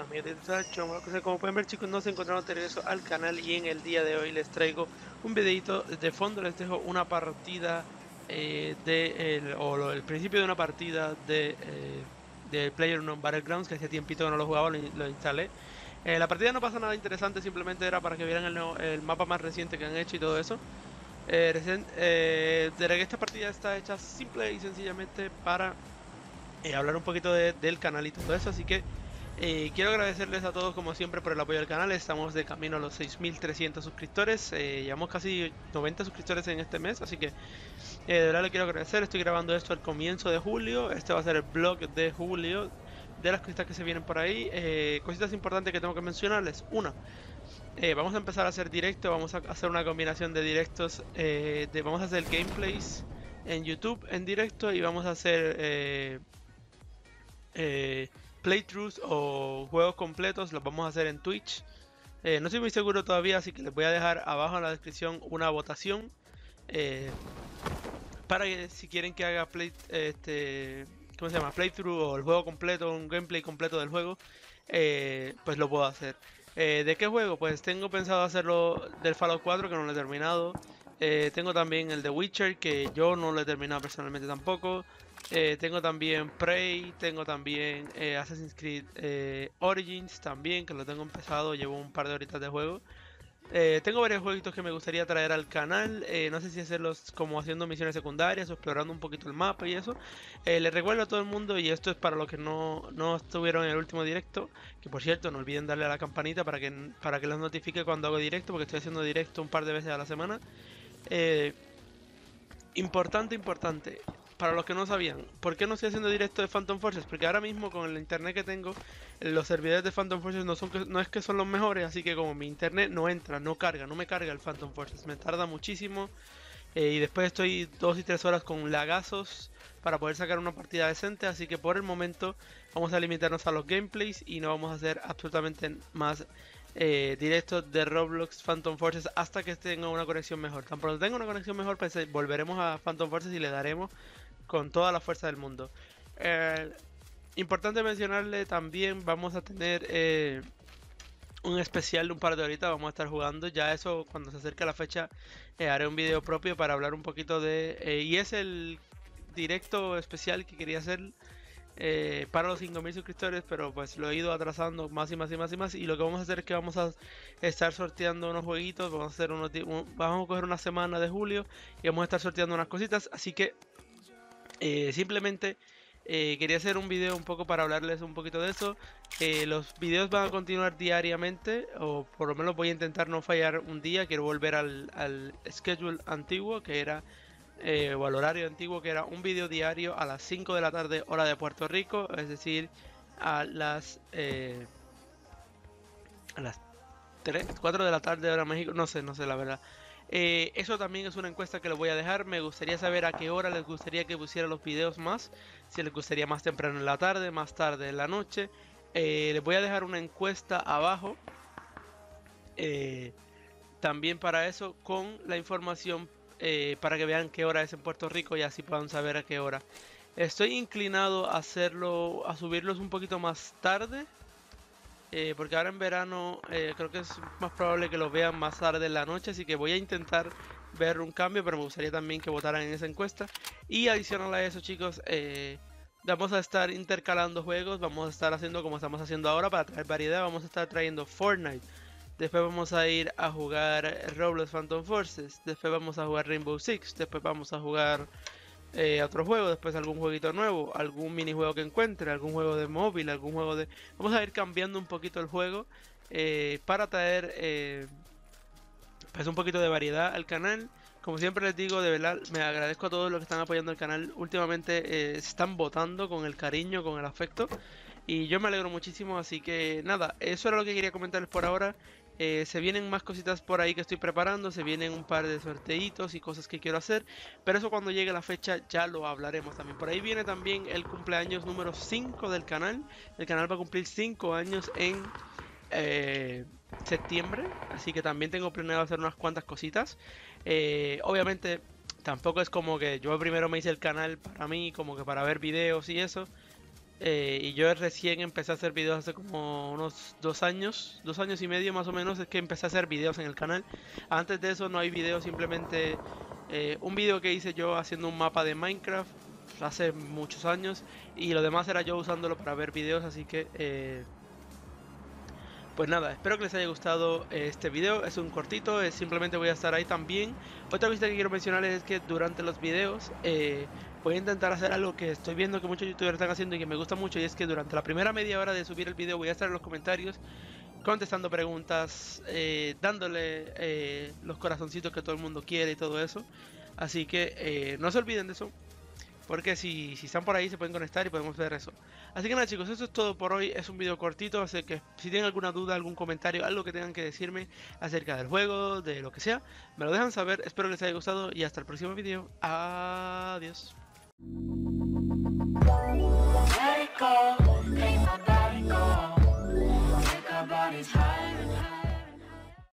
amigos de como pueden ver chicos, nos encontramos de regreso al canal y en el día de hoy les traigo un videito de fondo, les dejo una partida eh, de el, o el principio de una partida de, eh, de PlayerUnknown's Battlegrounds que hace tiempito que no lo jugaba, lo, instalé. Eh, la partida no pasa nada interesante, simplemente era para que vieran el, el mapa más reciente que han hecho y todo eso. Eh, eh, esta partida está hecha simple y sencillamente para hablar un poquito del canal y todo eso, así que eh, quiero agradecerles a todos como siempre por el apoyo del canal, estamos de camino a los 6300 suscriptores, eh, llevamos casi 90 suscriptores en este mes, así que de verdad le quiero agradecer, estoy grabando esto al comienzo de julio, este va a ser el blog de julio, de las cositas que se vienen por ahí, cositas importantes que tengo que mencionarles, una, vamos a empezar a hacer directo, vamos a hacer una combinación de directos, vamos a hacer gameplays en YouTube en directo y vamos a hacer eh, playthroughs o juegos completos los vamos a hacer en Twitch. Eh, no estoy muy seguro todavía, así que les voy a dejar abajo en la descripción una votación. Eh, para que si quieren que haga play, este, ¿cómo se llama? Playthrough o el juego completo, un gameplay completo del juego, pues lo puedo hacer. ¿De qué juego? Pues tengo pensado hacerlo del Fallout 4 que no lo he terminado. Tengo también el de Witcher que yo no lo he terminado personalmente tampoco. Eh, tengo también Prey, tengo también eh, Assassin's Creed eh, Origins también, que lo tengo empezado, llevo un par de horitas de juego. tengo varios jueguitos que me gustaría traer al canal, no sé si hacerlos como haciendo misiones secundarias o explorando un poquito el mapa y eso. les recuerdo a todo el mundo, y esto es para los que no, no, estuvieron en el último directo, que por cierto no olviden darle a la campanita para que, para que los notifique cuando hago directo, porque estoy haciendo directo un par de veces a la semana. Importante, importante, para los que no sabían, ¿por qué no estoy haciendo directo de Phantom Forces? Porque ahora mismo con el internet que tengo, los servidores de Phantom Forces no, son, no es que son los mejores, así que como mi internet no entra, no carga, no me carga el Phantom Forces, me tarda muchísimo eh, y después estoy dos y tres horas con lagazos para poder sacar una partida decente, así que por el momento vamos a limitarnos a los gameplays y no vamos a hacer absolutamente más eh, directos de Roblox Phantom Forces hasta que tenga una conexión mejor. Tan pronto tenga una conexión mejor, pues eh, volveremos a Phantom Forces y le daremos con toda la fuerza del mundo. Eh, importante mencionarle también, vamos a tener eh, un especial de un par de horitas, vamos a estar jugando. Ya eso, cuando se acerque la fecha, haré un video propio para hablar un poquito de... y es el directo especial que quería hacer para los 5000 suscriptores, pero pues lo he ido atrasando más y más y más y más. Y lo que vamos a hacer es que vamos a estar sorteando unos jueguitos, vamos a hacer unos, vamos a coger una semana de julio y vamos a estar sorteando unas cositas. Así que eh, simplemente eh, quería hacer un video un poco para hablarles un poquito de eso. Eh, los videos van a continuar diariamente, o por lo menos voy a intentar no fallar un día. Quiero volver al, al schedule antiguo, que era, o al horario antiguo, que era un video diario a las 5 de la tarde, hora de Puerto Rico, es decir, a las, a las 3, 4 de la tarde, hora México, no sé, no sé la verdad. Eh, eso también es una encuesta que les voy a dejar. Me gustaría saber a qué hora les gustaría que pusiera los videos más. Si les gustaría más temprano en la tarde, más tarde en la noche. Eh, les voy a dejar una encuesta abajo. Eh, también para eso con la información para que vean qué hora es en Puerto Rico y así puedan saber a qué hora. Estoy inclinado a hacerlo, a subirlos un poquito más tarde eh, porque ahora en verano eh, creo que es más probable que lo vean más tarde en la noche, así que voy a intentar ver un cambio, pero me gustaría también que votaran en esa encuesta. Y adicional a eso, chicos, eh, vamos a estar intercalando juegos, vamos a estar haciendo como estamos haciendo ahora para traer variedad, vamos a estar trayendo Fortnite. Después vamos a ir a jugar Roblox Phantom Forces. Después vamos a jugar Rainbow Six. Después vamos a jugar eh, otro juego, después algún jueguito nuevo, algún minijuego que encuentre, algún juego de móvil, algún juego de... Vamos a ir cambiando un poquito el juego eh, para traer eh, pues un poquito de variedad al canal. Como siempre les digo, de verdad, me agradezco a todos los que están apoyando el canal. Últimamente se están votando con el cariño, con el afecto. Y yo me alegro muchísimo, así que nada, eso era lo que quería comentarles por ahora. Eh, se vienen más cositas por ahí que estoy preparando, se vienen un par de sorteitos y cosas que quiero hacer, pero eso cuando llegue la fecha ya lo hablaremos también. Por ahí viene también el cumpleaños número 5 del canal. El canal va a cumplir 5 años en eh, septiembre, así que también tengo planeado hacer unas cuantas cositas. Eh, obviamente tampoco es como que yo primero me hice el canal para mí, como que para ver videos y eso. Eh, y yo recién empecé a hacer videos hace como unos dos años, dos años y medio más o menos, es que empecé a hacer videos en el canal. Antes de eso no hay videos, simplemente eh, un video que hice yo haciendo un mapa de Minecraft hace muchos años y lo demás era yo usándolo para ver videos, así que eh, pues nada, espero que les haya gustado este video, es un cortito, simplemente voy a estar ahí también. Otra cosa que quiero mencionarles es que durante los videos eh, voy a intentar hacer algo que estoy viendo que muchos youtubers están haciendo y que me gusta mucho y es que durante la primera media hora de subir el video voy a estar en los comentarios contestando preguntas, eh, dándole los corazoncitos que todo el mundo quiere y todo eso. Así que no se olviden de eso. Porque si, si están por ahí se pueden conectar y podemos ver eso. Así que nada chicos, eso es todo por hoy. Es un video cortito, así que si tienen alguna duda, algún comentario, algo que tengan que decirme acerca del juego, de lo que sea, me lo dejan saber. Espero que les haya gustado y hasta el próximo video. Adiós.